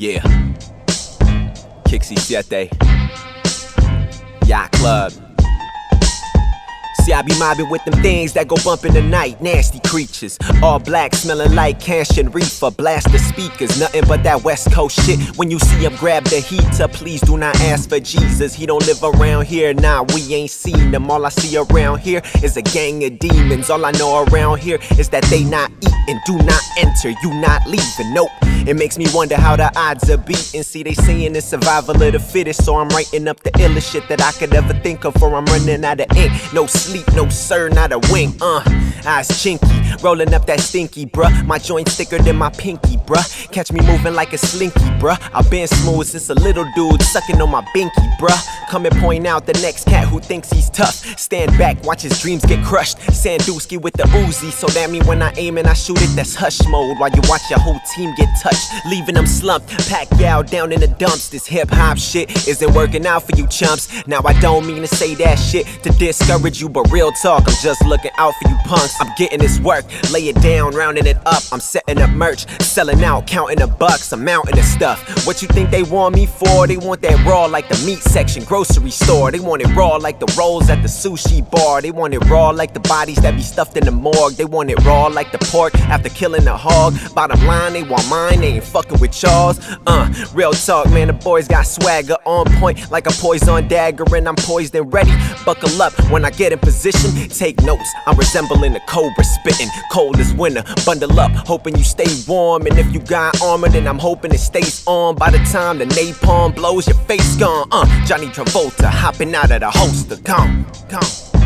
Yeah. Kixxie Siete. Yacht Klub. See, I be mobbing with them things that go bump in the night. Nasty creatures. All black, smelling like cash and reefer. Blast the speakers, nothing but that West Coast shit. When you see him grab the heater, please do not ask for Jesus. He don't live around here, nah, we ain't seen him. All I see around here is a gang of demons. All I know around here is that they not eating. Do not enter, you not leaving. Nope. It makes me wonder how the odds are beating. See, they saying it's survival of the fittest, so I'm writing up the illest shit that I could ever think of, or I'm running out of ink. No sleep, no sir, not a wink. Uh, eyes chinky, rolling up that stinky, bruh. My joints thicker than my pinky, bruh. Catch me moving like a slinky, bruh. I've been smooth since a little dude sucking on my binky, bruh. Come and point out the next cat who thinks he's tough. Stand back, watch his dreams get crushed. Sandusky with the Uzi, so that mean when I aim and I shoot it, that's hush mode. While you watch your whole team get touched leaving them slumped. Pack y'all down in the dumps. This hip hop shit isn't working out for you chumps. Now I don't mean to say that shit to discourage you, but real talk, I'm just looking out for you punks. I'm getting this work, lay it down, rounding it up. I'm setting up merch, selling out, counting the bucks, I'm mounting the stuff. What you think they want me for? They want that raw like the meat section, grocery store. They want it raw like the rolls at the sushi bar. They want it raw like the bodies that be stuffed in the morgue. They want it raw like the pork after killing the hog. Bottom line, they want mine, they ain't fucking with Charles. Uh, real talk, man, the boys got swagger on point like a poison dagger, and I'm poised and ready. Buckle up when I get in position. Take notes, I'm resembling a cobra spitting. Cold as winter, bundle up, hoping you stay warm. And if you got armor, then I'm hoping it stays on. By the time the napalm blows, your face gone. Uh, Johnny Travolta hopping out of the holster. Come, come.